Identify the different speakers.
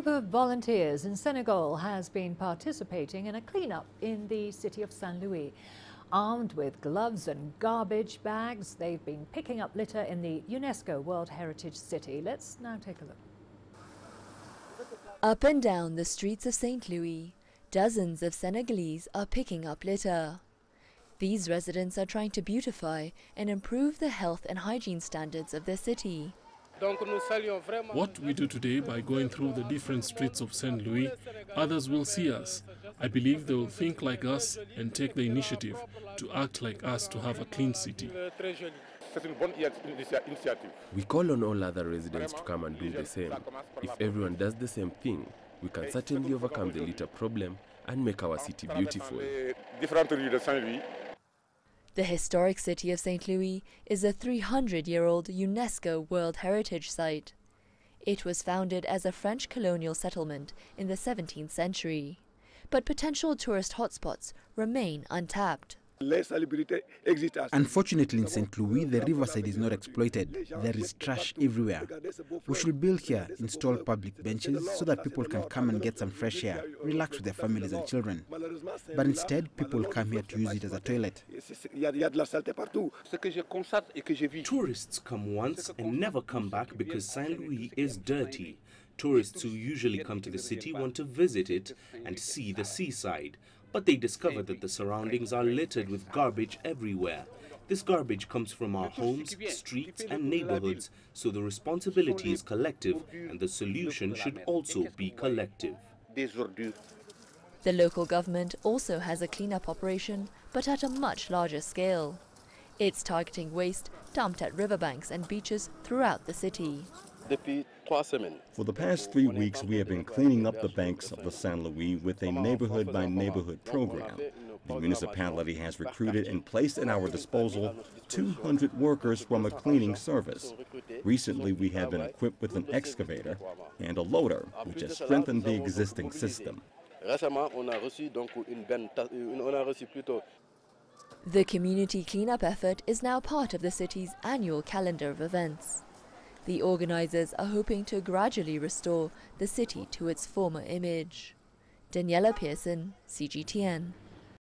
Speaker 1: group of volunteers in Senegal has been participating in a cleanup in the city of Saint Louis. Armed with gloves and garbage bags, they've been picking up litter in the UNESCO World Heritage City. Let's now take a look.
Speaker 2: Up and down the streets of St. Louis, dozens of Senegalese are picking up litter. These residents are trying to beautify and improve the health and hygiene standards of their city.
Speaker 3: What we do today by going through the different streets of St. Louis, others will see us. I believe they will think like us and take the initiative to act like us to have a clean city.
Speaker 4: We call on all other residents to come and do the same. If everyone does the same thing, we can certainly overcome the litter problem and make our city beautiful.
Speaker 2: The historic city of St. Louis is a 300 year old UNESCO World Heritage Site. It was founded as a French colonial settlement in the 17th century. But potential tourist hotspots remain untapped.
Speaker 5: Unfortunately, in St. Louis, the riverside is not exploited. There is trash everywhere. We should build here, install public benches so that people can come and get some fresh air, relax with their families and children. But instead, people come here to use it as a toilet.
Speaker 6: Tourists come once and never come back because Saint Louis is dirty. Tourists who usually come to the city want to visit it and see the seaside, but they discover that the surroundings are littered with garbage everywhere. This garbage comes from our homes, streets and neighborhoods, so the responsibility is collective and the solution should also be collective.
Speaker 2: The local government also has a cleanup operation, but at a much larger scale. It's targeting waste dumped at riverbanks and beaches throughout the city.
Speaker 7: For the past three weeks, we have been cleaning up the banks of the Saint Louis with a neighborhood by neighborhood program. The municipality has recruited and placed at our disposal 200 workers from a cleaning service. Recently, we have been equipped with an excavator and a loader, which has strengthened the existing system.
Speaker 2: The community cleanup effort is now part of the city's annual calendar of events. The organizers are hoping to gradually restore the city to its former image. Daniela Pearson, CGTN.